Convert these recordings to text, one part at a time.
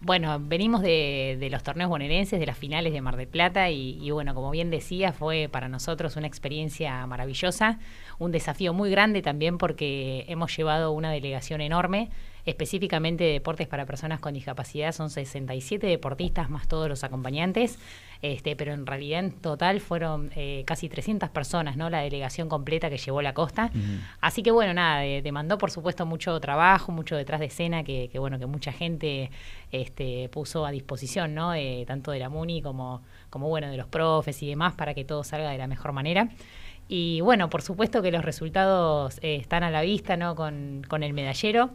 Bueno, venimos de, los torneos bonaerenses, de las finales de Mar del Plata y, bueno, como bien decía, fue para nosotros una experiencia maravillosa, un desafío muy grande también porque hemos llevado una delegación enorme, específicamente de deportes para personas con discapacidad, son 67 deportistas más todos los acompañantes, este, pero en realidad en total fueron eh, casi 300 personas, ¿no? La delegación completa que llevó la costa. Así que bueno, nada, demandó por supuesto mucho trabajo, mucho detrás de escena que, bueno, que mucha gente este, puso a disposición, ¿no? Eh, tanto de la MUNI como, como bueno, de los profes y demás para que todo salga de la mejor manera. Y bueno, por supuesto que los resultados eh, están a la vista, ¿no? Con, con el medallero.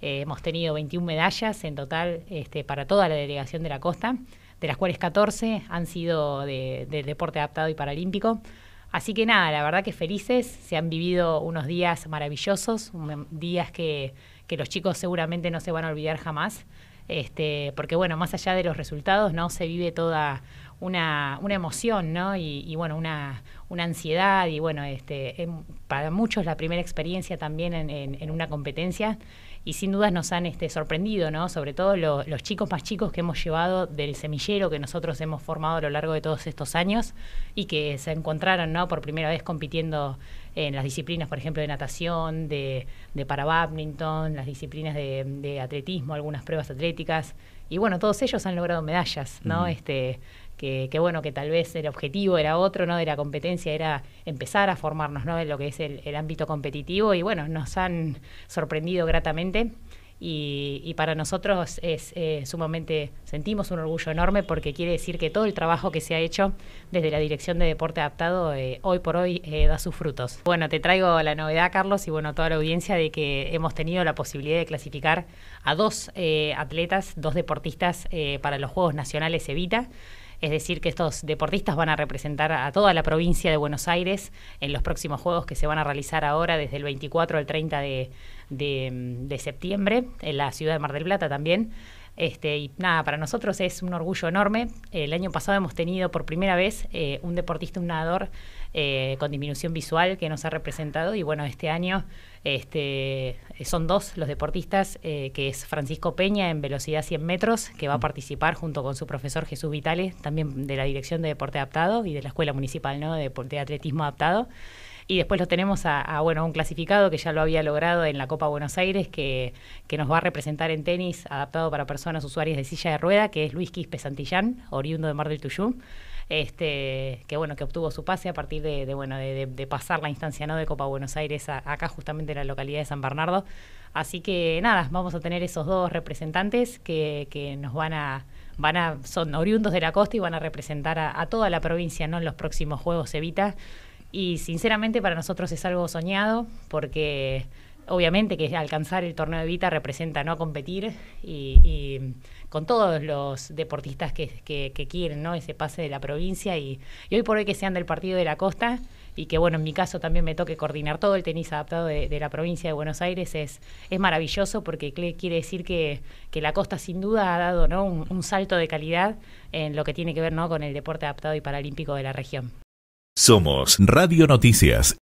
Eh, hemos tenido 21 medallas en total este, para toda la delegación de la costa, de las cuales 14 han sido de, deporte adaptado y paralímpico. Así que nada, la verdad que felices, se han vivido unos días maravillosos, días que, que los chicos seguramente no se van a olvidar jamás este, porque bueno, más allá de los resultados, ¿no? Se vive toda una, una emoción, ¿no? Y, bueno, una, una, ansiedad y bueno, este, para muchos la primera experiencia también en, en, una competencia y sin dudas nos han este, sorprendido, ¿no? Sobre todo los chicos más chicos que hemos llevado del semillero que nosotros hemos formado a lo largo de todos estos años y que se encontraron, ¿no? Por primera vez compitiendo en las disciplinas, por ejemplo, de natación, de, de para badminton, las disciplinas de, de, atletismo, algunas pruebas atléticas. Y bueno, todos ellos han logrado medallas, ¿no? Este, que, bueno, que tal vez el objetivo era otro, ¿no? De la competencia era empezar a formarnos, ¿no? En lo que es el, el ámbito competitivo y bueno, nos han sorprendido gratamente y, para nosotros es eh, sumamente, sentimos un orgullo enorme porque quiere decir que todo el trabajo que se ha hecho desde la Dirección de Deporte Adaptado eh, hoy por hoy eh, da sus frutos. Bueno, te traigo la novedad, Carlos, y bueno, toda la audiencia de que hemos tenido la posibilidad de clasificar a dos atletas, dos deportistas para los Juegos Nacionales Evita. Es decir, que estos deportistas van a representar a toda la provincia de Buenos Aires en los próximos Juegos que se van a realizar ahora desde el 24 al 30 de, de, septiembre en la ciudad de Mar del Plata también. Este, y nada, para nosotros es un orgullo enorme. El año pasado hemos tenido por primera vez eh, un deportista, un nadador eh, con disminución visual que nos ha representado. Y bueno, este año este, son dos los deportistas, eh, que es Francisco Peña en velocidad 100 metros, que va a participar junto con su profesor Jesús Vitales, también de la Dirección de Deporte Adaptado y de la Escuela Municipal ¿no? de, de Atletismo Adaptado. Y después lo tenemos a, bueno, un clasificado que ya lo había logrado en la Copa Buenos Aires, que, que nos va a representar en tenis adaptado para personas usuarias de silla de rueda, que es Luis Quispe Santillán, oriundo de Mar del Tuyú. Este, que bueno, que obtuvo su pase a partir de, bueno, de, pasar la instancia ¿no? de Copa Buenos Aires acá justamente en la localidad de San Bernardo. Así que nada, vamos a tener esos dos representantes que, que nos van a, van a, son oriundos de la costa y van a representar a, a toda la provincia ¿no? en los próximos Juegos Evita y sinceramente para nosotros es algo soñado porque obviamente que alcanzar el torneo de Vita representa no competir y, con todos los deportistas que, que, quieren ¿no? ese pase de la provincia y, hoy por hoy que sean del partido de la costa y que bueno en mi caso también me toque coordinar todo el tenis adaptado de, la provincia de Buenos Aires es, es maravilloso porque quiere decir que, que la costa sin duda ha dado ¿no? un, un, salto de calidad en lo que tiene que ver ¿no? con el deporte adaptado y paralímpico de la región. Somos Radio Noticias